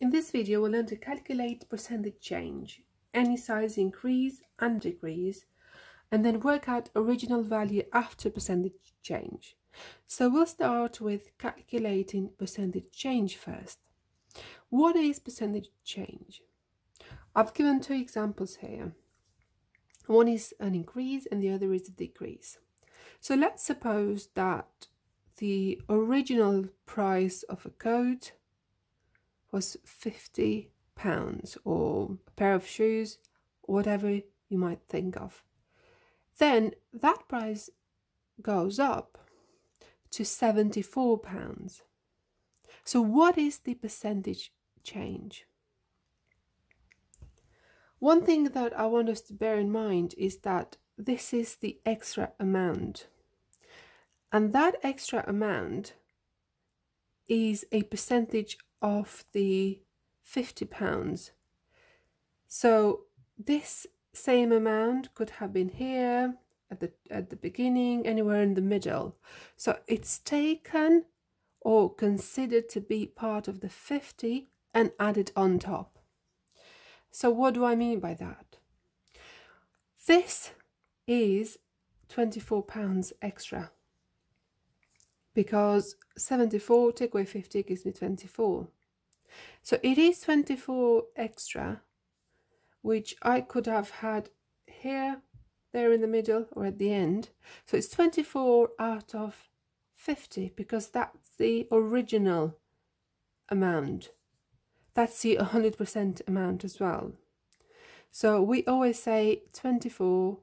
In this video, we'll learn to calculate percentage change, any size increase and decrease, and then work out original value after percentage change. So we'll start with calculating percentage change first. What is percentage change? I've given two examples here. One is an increase and the other is a decrease. So let's suppose that the original price of a coat was 50 pounds or a pair of shoes, whatever you might think of. Then that price goes up to 74 pounds. So what is the percentage change? One thing that I want us to bear in mind is that this is the extra amount. And that extra amount is a percentage of the 50 pounds. So this same amount could have been here at the at the beginning, anywhere in the middle. So it's taken or considered to be part of the 50 and added on top. So what do I mean by that? This is 24 pounds extra because 74 take away 50 gives me 24. So it is 24 extra, which I could have had here, there in the middle, or at the end. So it's 24 out of 50 because that's the original amount. That's the 100% amount as well. So we always say 24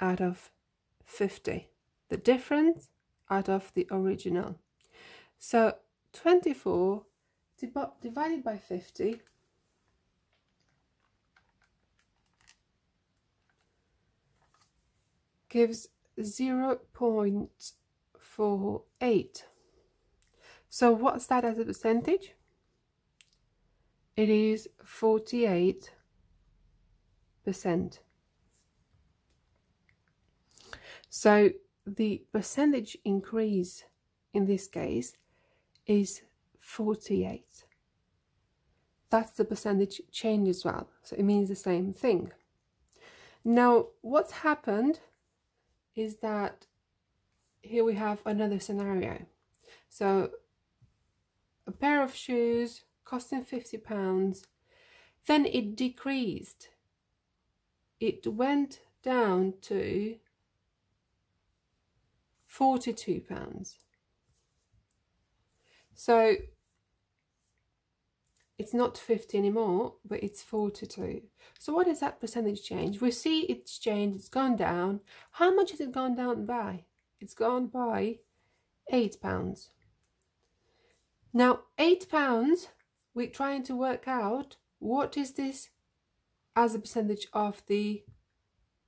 out of 50. The difference out of the original. So 24 divided by 50 gives 0 0.48. So what's that as a percentage? It is 48%. So the percentage increase in this case is 48. That's the percentage change as well. So it means the same thing. Now, what's happened is that here we have another scenario. So a pair of shoes costing 50 pounds, then it decreased. It went down to 42 pounds. So it's not 50 anymore, but it's 42. So what is that percentage change? We see it's changed, it's gone down. How much has it gone down by? It's gone by 8 pounds. Now, 8 pounds, we're trying to work out what is this as a percentage of the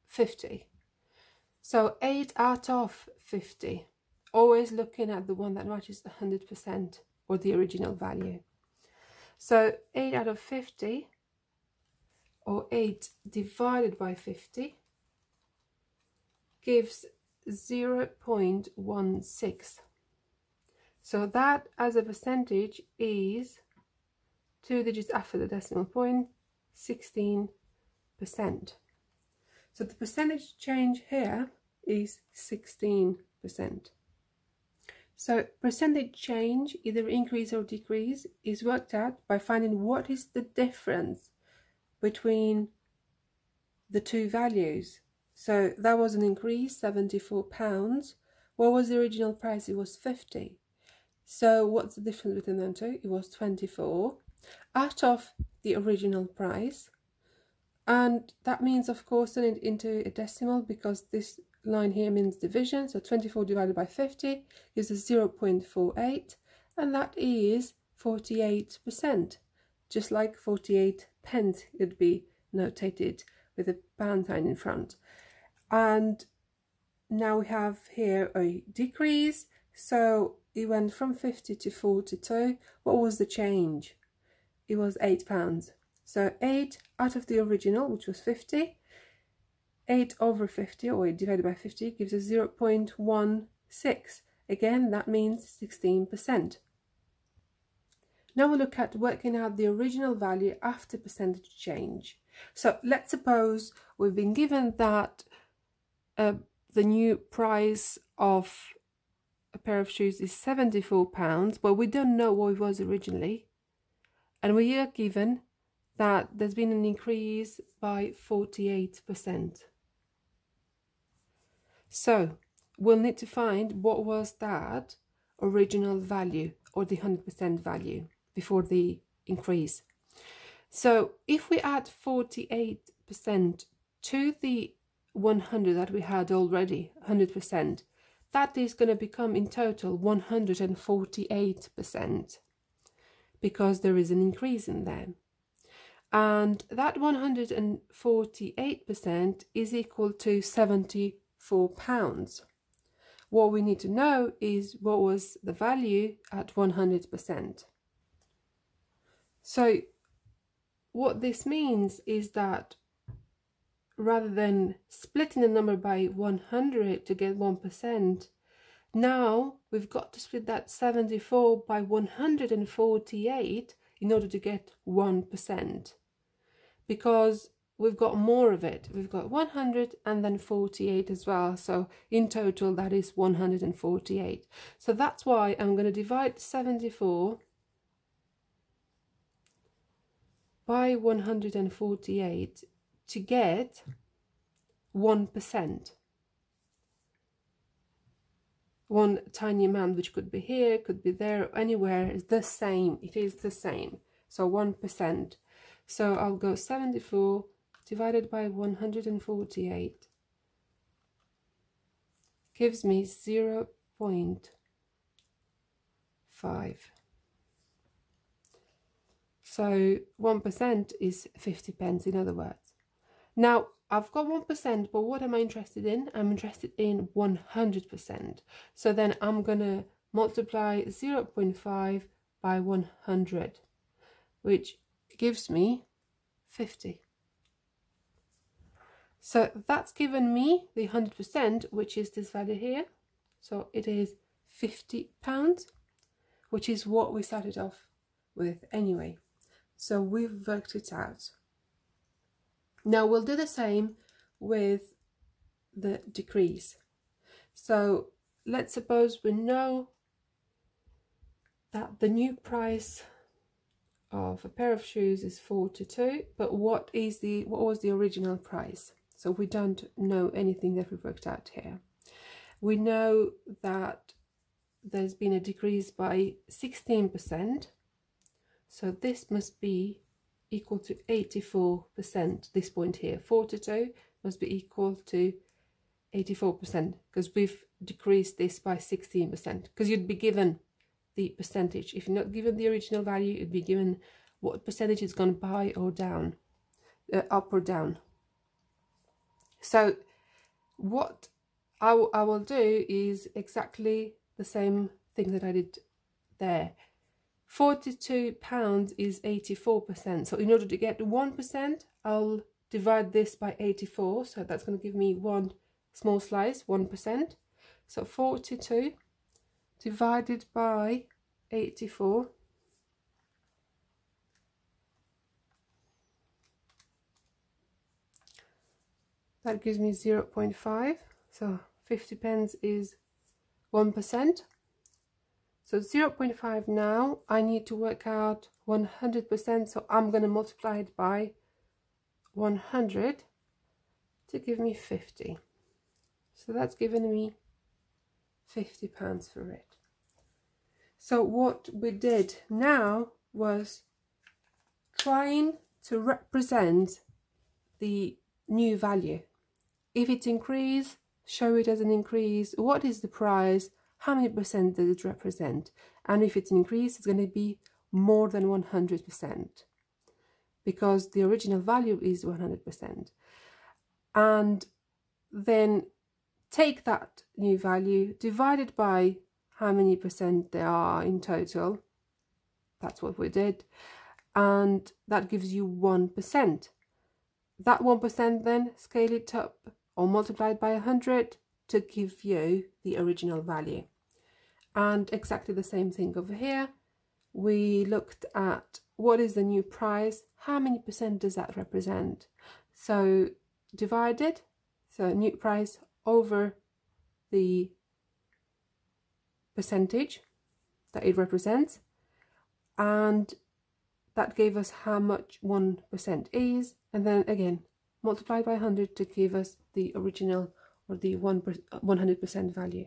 50. So 8 out of 50. Always looking at the one that matches 100% or the original value. So 8 out of 50 or 8 divided by 50 gives 0 0.16. So that as a percentage is two digits after the decimal point, 16%. So the percentage change here is 16%. So percentage change, either increase or decrease, is worked out by finding what is the difference between the two values. So that was an increase, £74. What was the original price? It was 50 So what's the difference between them two? It was 24 out of the original price. And that means, of course, turn it into a decimal because this line here means division. So 24 divided by 50 gives us 0 0.48 and that is 48%. Just like 48 pence would be notated with a pound sign in front. And now we have here a decrease. So it went from 50 to 42. What was the change? It was 8 pounds. So 8 out of the original, which was 50, 8 over 50 or 8 divided by 50 gives us 0 0.16. Again, that means 16%. Now we look at working out the original value after percentage change. So let's suppose we've been given that uh, the new price of a pair of shoes is £74, but we don't know what it was originally. And we are given that there's been an increase by 48%. So we'll need to find what was that original value or the 100% value before the increase. So if we add 48% to the 100 that we had already, 100%, that is going to become in total 148% because there is an increase in there, And that 148% is equal to 70 £4. What we need to know is what was the value at 100%. So what this means is that rather than splitting the number by 100 to get 1%, now we've got to split that 74 by 148 in order to get 1%. Because we've got more of it. We've got 100 and then 48 as well. So in total, that is 148. So that's why I'm going to divide 74 by 148 to get 1%. One tiny amount, which could be here, could be there, anywhere, is the same. It is the same. So 1%. So I'll go 74 divided by 148 gives me 0 0.5. So 1% is 50 pence in other words. Now, I've got 1%, but what am I interested in? I'm interested in 100%. So then I'm going to multiply 0 0.5 by 100, which gives me 50. So that's given me the 100%, which is this value here. So it is 50 pounds, which is what we started off with anyway. So we've worked it out. Now we'll do the same with the decrease. So let's suppose we know that the new price of a pair of shoes is 42 but what is the what was the original price so we don't know anything that we've worked out here we know that there's been a decrease by 16 percent so this must be equal to 84%, this point here. 42 must be equal to 84% because we've decreased this by 16% because you'd be given the percentage. If you're not given the original value, you'd be given what percentage it's gone by or down, uh, up or down. So what I, I will do is exactly the same thing that I did there. 42 pounds is 84%. So in order to get 1%, I'll divide this by 84. So that's going to give me one small slice, 1%. So 42 divided by 84. That gives me 0 0.5. So 50 pence is 1%. So 0.5 now, I need to work out 100%, so I'm going to multiply it by 100 to give me 50. So that's given me 50 pounds for it. So what we did now was trying to represent the new value. If it's increase, show it as an increase. What is the price? how many percent does it represent? And if it's an increase, it's going to be more than 100% because the original value is 100%. And then take that new value, divide it by how many percent there are in total. That's what we did. And that gives you 1%. That 1% then scale it up or multiply it by 100 to give you the original value. And exactly the same thing over here. we looked at what is the new price, how many percent does that represent? So divided, so new price over the percentage that it represents and that gave us how much 1% is and then again multiply by 100 to give us the original or the 100% uh, value.